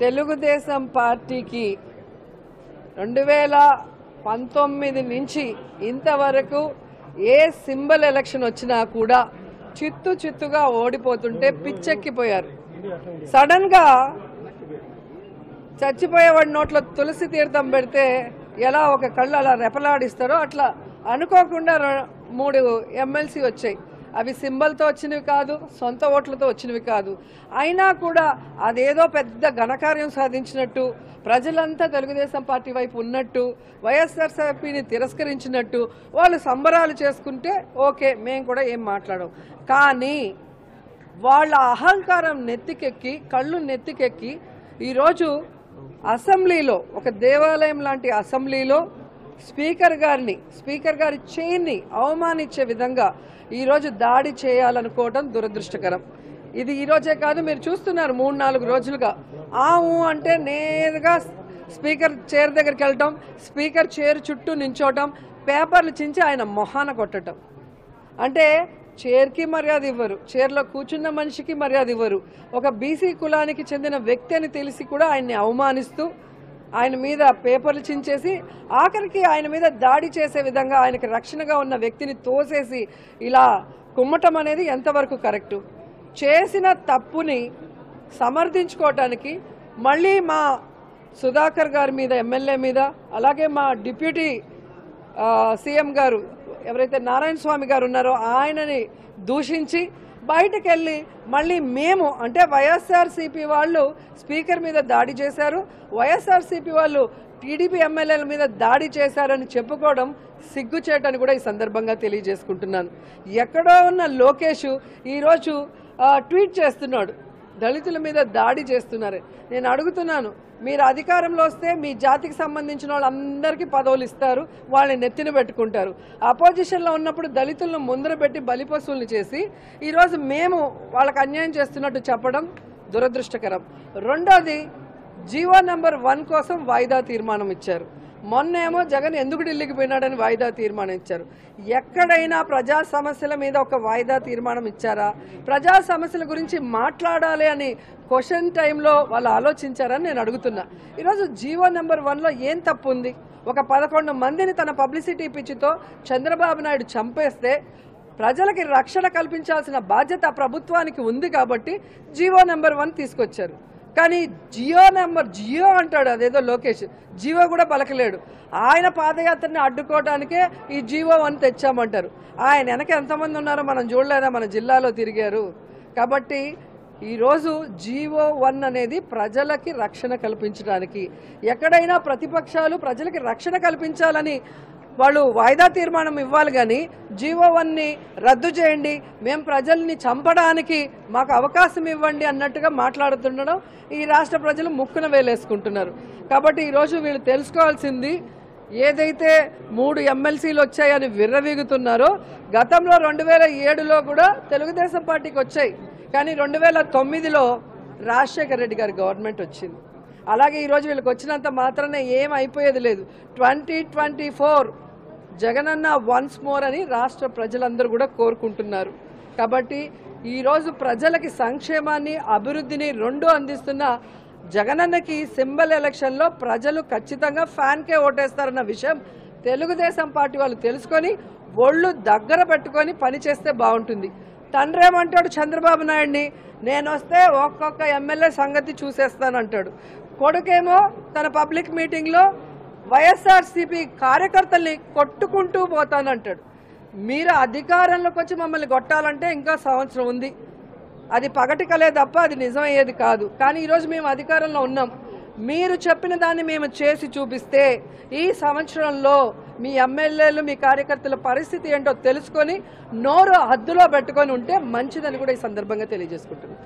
తెలుగుదేశం పార్టీకి రెండు వేల పంతొమ్మిది నుంచి ఇంతవరకు ఏ సింబల్ ఎలక్షన్ వచ్చినా కూడా చిత్తు చిత్తుగా ఓడిపోతుంటే పిచ్చెక్కిపోయారు. సడన్గా చచ్చిపోయేవాడి నోట్లో తులసి తీర్థం పెడితే ఎలా ఒక కళ్ళు అలా రెపలాడిస్తారో అట్లా అనుకోకుండా మూడు ఎమ్మెల్సీ వచ్చాయి. అవి సింబల్తో వచ్చినవి కాదు సొంత ఓట్లతో వచ్చినవి కాదు. అయినా కూడా అదేదో పెద్ద ఘనకార్యం సాధించినట్టు ప్రజలంతా తెలుగుదేశం పార్టీ వైపు ఉన్నట్టు వైఎస్ఆర్సీపీని తిరస్కరించినట్టు వాళ్ళు సంబరాలు చేసుకుంటే ఓకే మేము కూడా ఏం మాట్లాడం కానీ వాళ్ళ అహంకారం నెత్తికెక్కి కళ్ళు నెత్తికెక్కి ఈరోజు అసెంబ్లీలో ఒక దేవాలయం లాంటి అసెంబ్లీలో స్పీకర్ గారిని స్పీకర్ గారి చైన్ని అవమానించే విధంగా ఈరోజు దాడి చేయాలనుకోవడం దురదృష్టకరం. ఇది ఈరోజే కాదు మీరు చూస్తున్నారు మూడు నాలుగు రోజులుగా. ఆ ఊ అంటే నేరుగా స్పీకర్ చైర్ దగ్గరికి వెళ్ళటం స్పీకర్ చైర్ చుట్టూ నించోవటం పేపర్లు చించి ఆయన మొహాన కొట్టడం అంటే చైర్కి మర్యాద ఇవ్వరు చైర్లో కూర్చున్న మనిషికి మర్యాద ఇవ్వరు. ఒక బీసీ కులానికి చెందిన వ్యక్తి అని తెలిసి కూడా ఆయన్ని అవమానిస్తూ ఆయన మీద పేపర్లు చించేసి ఆఖరికి ఆయన మీద దాడి చేసే విధంగా ఆయనకి రక్షణగా ఉన్న వ్యక్తిని తోసేసి ఇలా కుమ్మటం అనేది ఎంతవరకు కరెక్టు? చేసిన తప్పుని సమర్థించుకోవటానికి మళ్ళీ మా సుధాకర్ గారి మీద ఎమ్మెల్యే మీద అలాగే మా డిప్యూటీ సీఎం గారు ఎవరైతే నారాయణ స్వామి గారు ఉన్నారో ఆయనని దూషించి బయటకు వెళ్ళి మళ్ళీ మేము అంటే వైఎస్ఆర్సీపీ వాళ్ళు స్పీకర్ మీద దాడి చేశారు. వైఎస్ఆర్సీపీ వాళ్ళు టీడీపీ ఎమ్మెల్యేల మీద దాడి చేశారని చెప్పుకోవడం సిగ్గుచేటని కూడా ఈ సందర్భంగా తెలియజేసుకుంటున్నాను. ఎక్కడో ఉన్న లోకేష్ ఈరోజు ట్వీట్ చేస్తున్నాడు. దళితుల మీద దాడి చేస్తున్నారు. నేను అడుగుతున్నాను మీరు అధికారంలో వస్తే మీ జాతికి సంబంధించిన వాళ్ళందరికీ పదవులు ఇస్తారు వాళ్ళని నెత్తిన పెట్టుకుంటారు. అపోజిషన్లో ఉన్నప్పుడు దళితులను ముందర పెట్టి బలిపశువులను చేసి ఈరోజు మేము వాళ్ళకి అన్యాయం చేస్తున్నట్టు చెప్పడం దురదృష్టకరం. రెండోది జీవో నెంబర్ వన్ కోసం వాయిదా తీర్మానం ఇచ్చారు. మొన్నేమో జగన్ ఎందుకు ఢిల్లీకి పోయినాడని వాయిదా తీర్మానం ఇచ్చారు ఎక్కడైనా ప్రజా సమస్యల మీద ఒక వాయిదా తీర్మానం ఇచ్చారా? ప్రజా సమస్యల గురించి మాట్లాడాలి అని క్వశ్చన్ టైంలో వాళ్ళు ఆలోచించారని నేను అడుగుతున్నా. ఈరోజు జీవో నెంబర్ వన్లో ఏం తప్పు ఉంది ఒక పదకొండు మందిని తన పబ్లిసిటీ పిచ్చితో చంద్రబాబు నాయుడు చంపేస్తే ప్రజలకి రక్షణ కల్పించాల్సిన బాధ్యత ప్రభుత్వానికి ఉంది కాబట్టి జీవో నెంబర్ వన్ తీసుకొచ్చారు. కానీ జియో నెంబర్ జియో అంటాడు అదేదో లోకేష్. జియో కూడా పలకలేడు. ఆయన పాదయాత్రని అడ్డుకోవడానికే ఈ జియో వన్ తెచ్చామంటారు. ఆయన వెనక ఎంతమంది ఉన్నారో మనం చూడలేదా? మన జిల్లాలో తిరిగారు. కాబట్టి ఈరోజు జీవో వన్ అనేది ప్రజలకి రక్షణ కల్పించడానికి ఎక్కడైనా ప్రతిపక్షాలు ప్రజలకి రక్షణ కల్పించాలని వాళ్ళు వాయిదా తీర్మానం ఇవ్వాలి కానీ జీవో వన్ని రద్దు చేయండి మేము ప్రజల్ని చంపడానికి మాకు అవకాశం ఇవ్వండి అన్నట్టుగా మాట్లాడుతుండడం ఈ రాష్ట్ర ప్రజలు ముక్కున వేలేసుకుంటున్నారు. కాబట్టి ఈరోజు వీళ్ళు తెలుసుకోవాల్సింది ఏదైతే మూడు ఎమ్మెల్సీలు వచ్చాయని విర్రవీగుతున్నారో గతంలో రెండు వేల ఏడులో కూడా తెలుగుదేశం పార్టీకి వచ్చాయి. కానీ రెండు వేల తొమ్మిదిలో రాజశేఖర రెడ్డి గారి గవర్నమెంట్ వచ్చింది. అలాగే ఈరోజు వీళ్ళకి వచ్చినంత మాత్రమే ఏం అయిపోయేది లేదు. Twenty twenty four Jagananna once more అని రాష్ట్ర ప్రజలందరూ కూడా కోరుకుంటున్నారు. కాబట్టి ఈరోజు ప్రజలకి సంక్షేమాన్ని అభివృద్ధిని రెండు అందిస్తున్న జగనన్నకి సింబల్ ఎలక్షన్లో ప్రజలు ఖచ్చితంగా ఫ్యాన్కే ఓటేస్తారన్న విషయం తెలుగుదేశం పార్టీ వాళ్ళు తెలుసుకొని ఒళ్ళు దగ్గర పెట్టుకొని పనిచేస్తే బాగుంటుంది. తండ్రి ఏమంటాడు చంద్రబాబు నాయుడిని? నేను వస్తే ఒక్కొక్క ఎమ్మెల్యే సంగతి చూసేస్తానంటాడు. కొడుకేమో తన పబ్లిక్ మీటింగ్లో వైఎస్ఆర్సీపీ కార్యకర్తల్ని కొట్టుకుంటూ పోతానంటాడు. మీరు అధికారంలోకి వచ్చి మమ్మల్ని కొట్టాలంటే ఇంకా సంవత్సరం ఉంది. అది పగటి కలే తప్ప అది నిజమయ్యేది కాదు. కానీ ఈరోజు మేము అధికారంలో ఉన్నాం. మీరు చెప్పిన దాన్ని మేము చేసి చూపిస్తే ఈ సంవత్సరంలో మీ ఎమ్మెల్యేలు మీ కార్యకర్తల పరిస్థితి ఏంటో తెలుసుకొని నోరు హద్దులో పెట్టుకొని ఉంటే మంచిదని కూడా ఈ సందర్భంగా తెలియజేసుకుంటున్నాం.